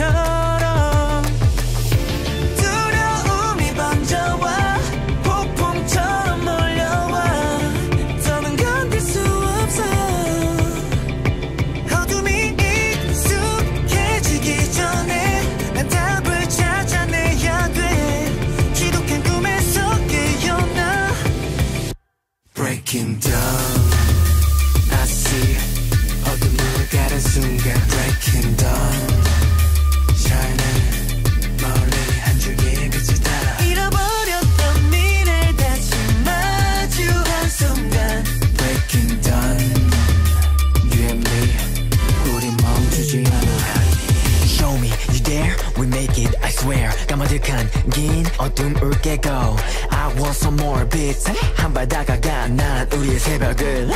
time. me. You dare? We make it, I swear. 까마득한 긴 어둠을 깨고 I want some more beats 한발 다가가 난 우리의 새벽을.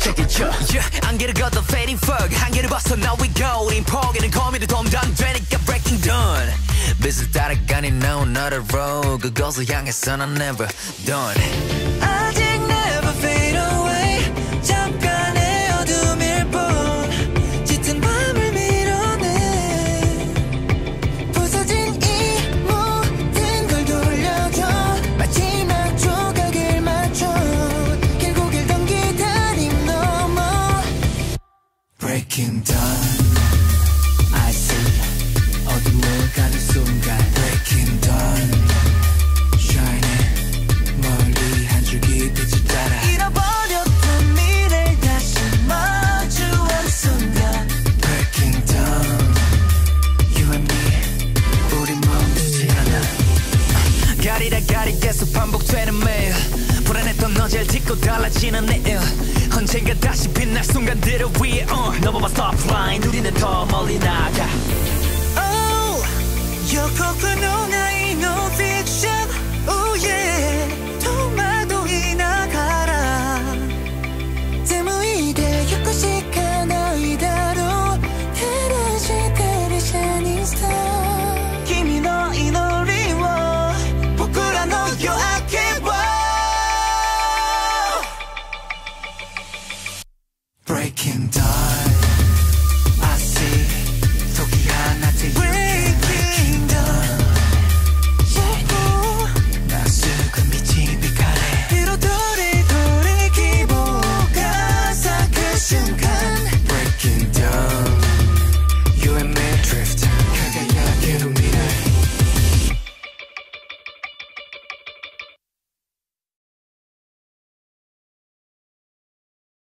Check it out yeah, 안개를 걷어 fading fog. 한계를 벗어 now we go. 우린 포기는 고민을 도움도 안 되니까 breaking down. 빛을 따라가니 no not road 그곳을 향해서 난 never done. Breaking dawn. I see 어둠을 가는 순간 Breaking dawn. Shining 멀리 한 줄기 빛을 따라 잃어버렸던 미래를 다시 마주한 순간 Breaking dawn You and me 우리 멈추지 않아 가리라 가리 계속 반복되는 매일 어제를 딛고 달라지는 내일. 언젠가 다시 빛날 순간들을 위해 uh. 넘어봐 stop line 우리는 더 멀리 나 I can die.